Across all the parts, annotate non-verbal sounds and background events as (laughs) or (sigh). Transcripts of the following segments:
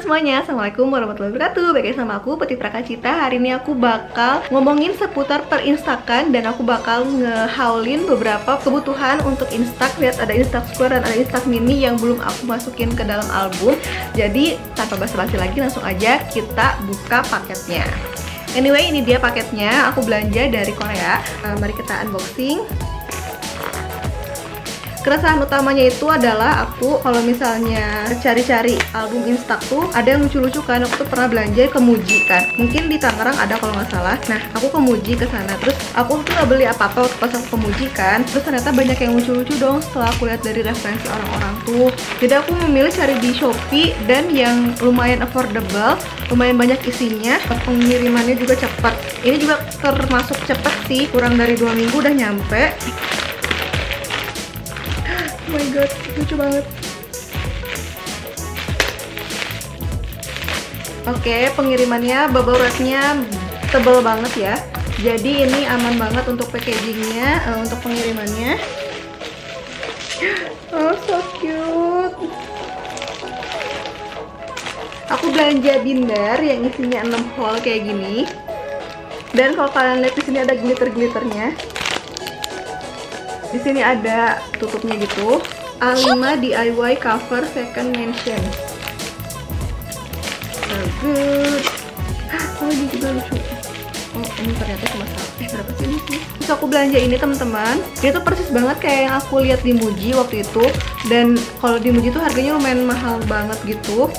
semuanya, Assalamualaikum warahmatullahi wabarakatuh. Lagi sama aku, Putih Prakacita. Hari ini aku bakal ngomongin seputar perinstakan Dan aku bakal ngehaulin beberapa kebutuhan untuk instak. Lihat ada instak square dan ada instak mini yang belum aku masukin ke dalam album. Jadi tanpa basa-basi lagi langsung aja kita buka paketnya. Anyway, ini dia paketnya. Aku belanja dari Korea. Uh, mari kita unboxing keresahan utamanya itu adalah aku kalau misalnya cari-cari album instak tuh ada yang lucu-lucu kan. Aku tuh pernah belanja ke Muji kan. Mungkin di Tangerang ada kalau nggak salah. Nah aku ke Muji ke sana. Terus aku tuh nggak beli apa-apa pas aku ke Muji kan. Terus ternyata banyak yang lucu-lucu dong setelah aku lihat dari referensi orang-orang tuh. Jadi aku memilih cari di Shopee dan yang lumayan affordable lumayan banyak isinya pengirimannya juga cepat. Ini juga termasuk cepat sih kurang dari dua minggu udah nyampe my god lucu banget. Oke pengirimannya bubble wrapnya tebel banget ya. Jadi ini aman banget untuk packagingnya uh, untuk pengirimannya. (gasps) Oh so cute. Aku belanja binder yang isinya 6 hole kayak gini. Dan kalau kalian lihat di sini ada glitter-glitternya di sini ada tutupnya gitu. A5 DIY cover second mention. So good. Oh ini juga lucu. Oh ini ternyata cuma satu. Eh berapa sih ini sih? Terus aku belanja ini teman-teman. Dia tuh persis banget kayak yang aku lihat di Muji waktu itu. Dan kalau di Muji tuh harganya lumayan mahal banget gitu.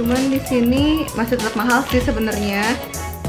Cuman di sini masih tetap mahal sih sebenarnya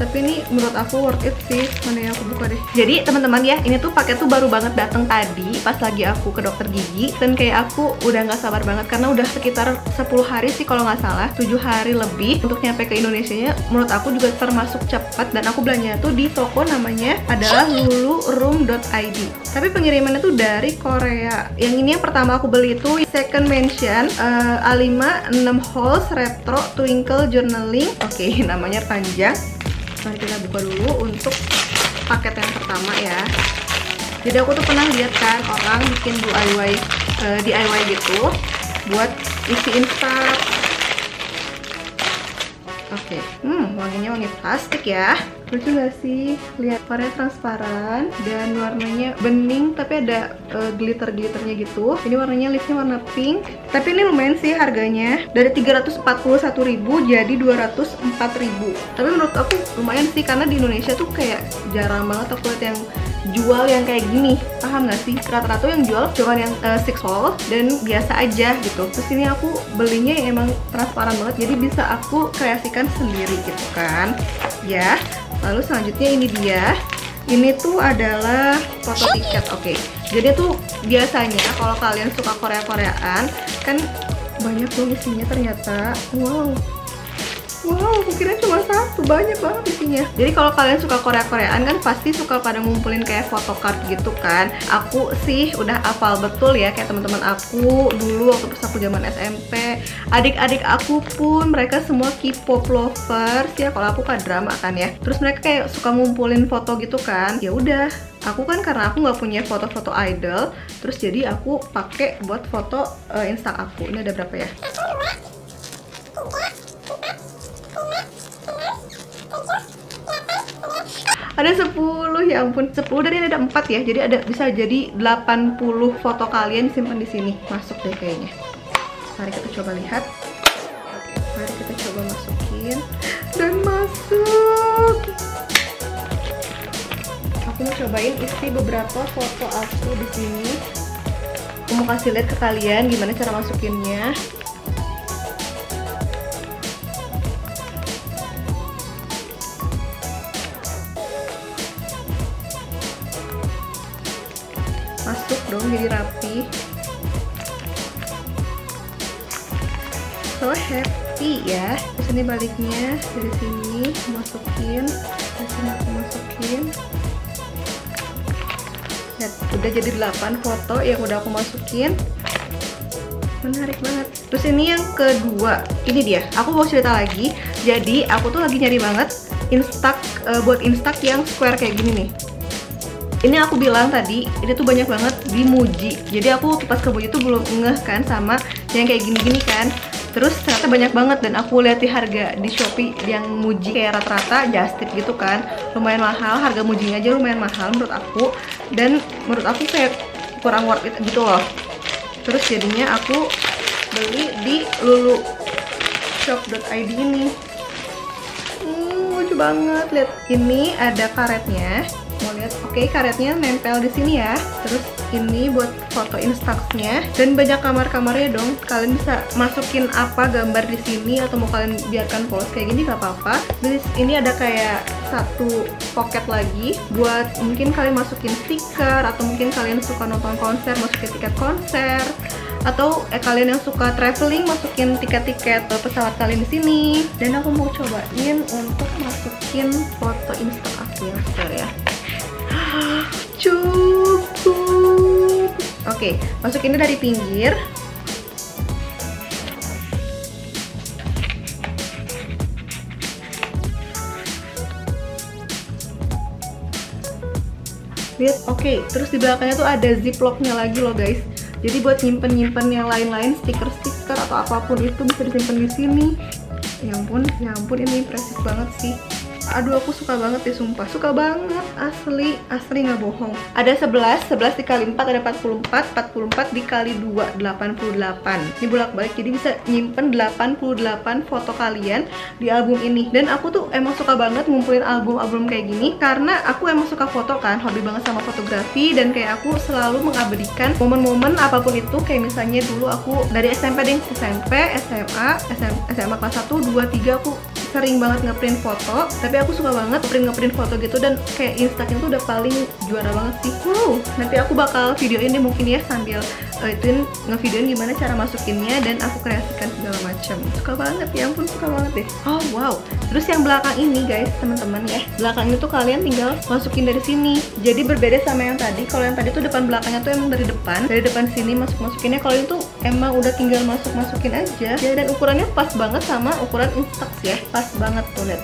tapi ini menurut aku worth it sih mana yang aku buka deh. Jadi teman-teman ya ini tuh paket tuh baru banget datang tadi pas lagi aku ke dokter gigi dan kayak aku udah nggak sabar banget karena udah sekitar 10 hari sih kalau nggak salah 7 hari lebih untuk nyampe ke Indonesia nya menurut aku juga termasuk cepat dan aku belanja tuh di toko namanya adalah luluroom.id tapi pengirimannya tuh dari Korea. Yang ini yang pertama aku beli itu second mention uh, A5 6 holes retro twinkle journaling. Oke okay, (laughs) namanya panjang mari kita buka dulu untuk paket yang pertama ya jadi aku tuh pernah lihat kan orang bikin DIY uh, eh, DIY gitu buat isi instan oke okay. hmm wanginya wangi plastik ya lucu gak sih? Lihat warnanya transparan dan warnanya bening tapi ada uh, glitter glitternya gitu. Ini warnanya lipsnya warna pink. Tapi ini lumayan sih harganya. Dari 341.000 jadi 204.000 tapi menurut aku lumayan sih karena di Indonesia tuh kayak jarang banget aku lihat yang jual yang kayak gini. Paham gak sih? Rata-rata yang jual cuma yang uh, six hole dan biasa aja gitu. Terus ini aku belinya yang emang transparan banget jadi bisa aku kreasikan sendiri gitu kan. Ya lalu selanjutnya ini dia. Ini tuh adalah foto tiket oke. Okay. jadi tuh biasanya kalau kalian suka Korea-Koreaan kan banyak dong isinya ternyata. Wow Wow, kira cuma satu, banyak banget isinya. Jadi kalau kalian suka Korea-Koreaan kan pasti suka pada ngumpulin kayak photocard gitu kan. Aku sih udah hafal betul ya kayak teman-teman aku dulu waktu pas aku zaman SMP. Adik-adik aku pun mereka semua K-pop lovers ya. Kalau aku kan drama kan ya. Terus mereka kayak suka ngumpulin foto gitu kan. Ya udah, aku kan karena aku nggak punya foto-foto idol, terus jadi aku pakai buat foto uh, Insta aku. Ini ada berapa ya? Ada 10 ya ampun. 10 dari ada 4 ya jadi ada bisa jadi 80 foto kalian simpan di sini. Masuk deh kayaknya. Mari kita coba lihat. Mari kita coba masukin. Dan masuk. Aku mau cobain isi beberapa foto aku di sini. Aku mau kasih lihat ke kalian gimana cara masukinnya masuk dong jadi rapi. So happy ya. Terus ini baliknya dari sini masukin. Dari sini aku masukin. Lihat, udah jadi 8 foto yang udah aku masukin. Menarik banget. Terus ini yang kedua. Ini dia. Aku mau cerita lagi. Jadi aku tuh lagi nyari banget instak uh, buat instak yang square kayak gini nih ini aku bilang tadi ini tuh banyak banget di Muji jadi aku pas ke Muji tuh belum ngeh kan sama yang kayak gini-gini kan. Terus ternyata banyak banget dan aku lihat di harga di Shopee yang muji kayak rata-rata just tip gitu kan. Lumayan mahal harga mujinya aja lumayan mahal menurut aku. Dan menurut aku kayak kurang worth it gitu loh. Terus jadinya aku beli di lulu shop.id ini. Hmm, lucu banget. Lihat ini ada karetnya oke karetnya nempel di sini ya. Terus ini buat foto instaxnya dan banyak kamar-kamarnya dong. Kalian bisa masukin apa gambar di sini atau mau kalian biarkan polos kayak gini gak apa-apa. Terus ini ada kayak satu pocket lagi buat mungkin kalian masukin stiker atau mungkin kalian suka nonton konser masukin tiket konser. Atau eh, kalian yang suka traveling masukin tiket-tiket pesawat kalian di sini. Dan aku mau cobain untuk masukin foto insta aku yang ya cukup. Oke masuk ini dari pinggir. Lihat oke okay. terus di belakangnya tuh ada ziplocknya lagi loh guys. Jadi buat nyimpen-nyimpen yang lain-lain stiker-stiker atau apa pun itu bisa disimpan di sini. Ya ampun ya ampun ini impresif banget sih aduh aku suka banget deh sumpah. Suka banget asli. Asli nggak bohong. Ada 11 11 dikali 4 ada 44 44 dikali 2 88 ini bolak balik jadi bisa nyimpen 88 foto kalian di album ini. Dan aku tuh emang suka banget ngumpulin album-album kayak gini karena aku emang suka foto kan hobi banget sama fotografi dan kayak aku selalu mengabadikan momen-momen apa pun itu. Kayak misalnya dulu aku dari SMP deh SMP SMA SMA, SMA kelas 1 2 3 aku sering banget ngeprint foto tapi aku suka banget ngeprint ngeprint foto gitu dan kayak instagram tuh udah paling juara banget sih. Wow. Nanti aku bakal video ini mungkin ya sambil ituin ngevideoin gimana cara masukinnya dan aku kreasikan segala macam suka banget ya ampun suka banget deh. Oh wow. Terus yang belakang ini guys teman-teman ya. Belakang itu kalian tinggal masukin dari sini. Jadi berbeda sama yang tadi. Kalau yang tadi tuh depan belakangnya tuh emang dari depan. Dari depan sini masuk masukinnya kalau itu emang udah tinggal masuk masukin aja. Ya dan ukurannya pas banget sama ukuran instax ya. Pas banget tuh lihat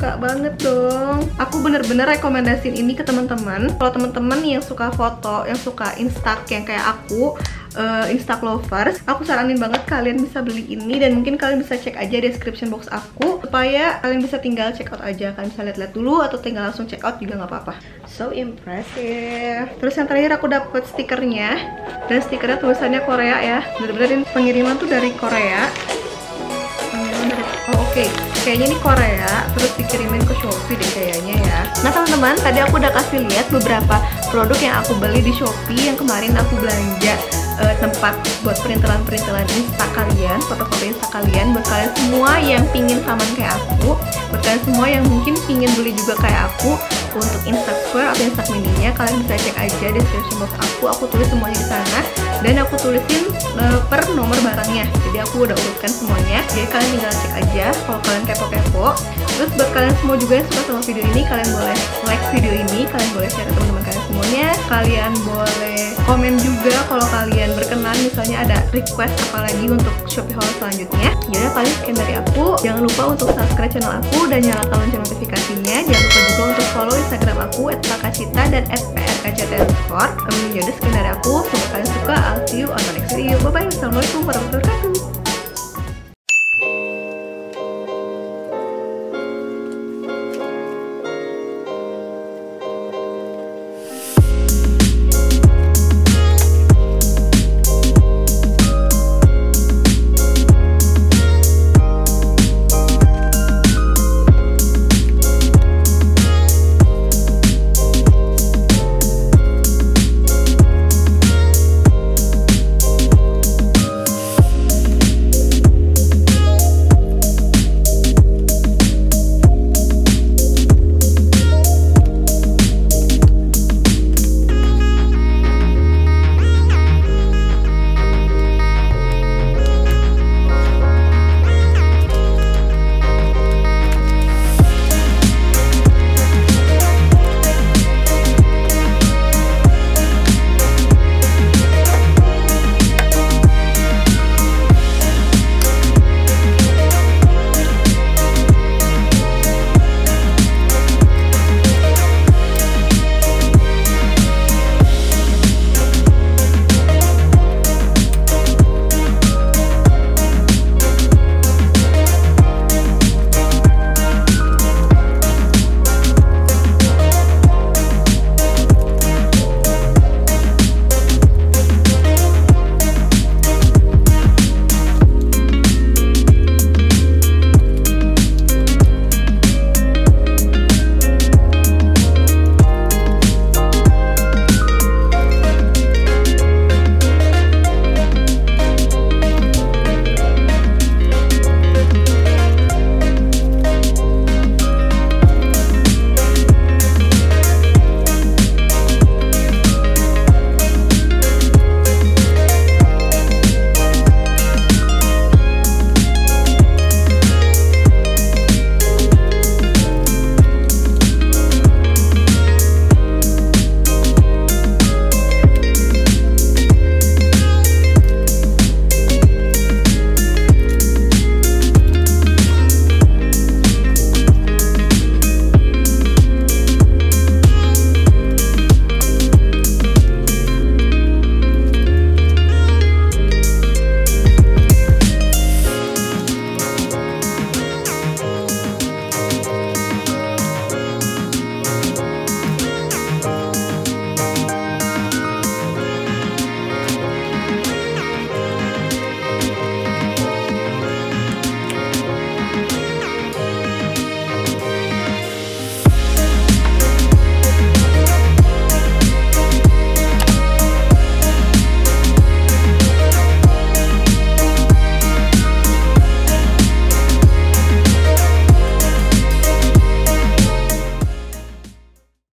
suka banget dong. Aku bener-bener rekomendasiin ini ke teman-teman. Kalau teman-teman yang suka foto yang suka instak yang kayak aku uh, Insta lovers aku saranin banget kalian bisa beli ini dan mungkin kalian bisa cek aja description box aku supaya kalian bisa tinggal check out aja. Kalian bisa lihat-lihat dulu atau tinggal langsung check out juga nggak apa-apa. So impressive. Terus yang terakhir aku dapet stikernya. Dan stikernya tulisannya Korea ya. Bener-bener pengiriman tuh dari Korea oke kayaknya ini Korea terus dikirimin ke Shopee deh kayaknya ya. Nah teman-teman tadi aku udah kasih lihat beberapa produk yang aku beli di Shopee yang kemarin aku belanja uh, tempat buat perintilan-perintilan insta kalian foto-foto insta kalian buat kalian semua yang pingin sama kayak aku buat kalian semua yang mungkin pingin beli juga kayak aku untuk Insta Square atau Insta Mini-nya kalian bisa cek aja description box aku. Aku tulis semuanya di sana. Dan aku tulisin uh, per nomor barangnya. Jadi aku udah urutkan semuanya. Jadi kalian tinggal cek aja kalau kalian kepo-kepo terus buat kalian semua juga yang suka sama video ini kalian boleh like video ini kalian boleh share ke teman-teman kalian semuanya. Kalian boleh komen juga kalau kalian berkenan misalnya ada request apalagi untuk Shopee Haul selanjutnya. Ya paling sekian dari aku. Jangan lupa untuk subscribe channel aku dan nyalakan lonceng notifikasinya. Jangan lupa juga untuk follow instagram aku @kakacita dan @prkctsport um, yaudah sekian dari aku. Semoga kalian suka. I'll see you on the next video. Bye bye assalamualaikum warahmatullahi wabarakatuh